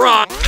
rock!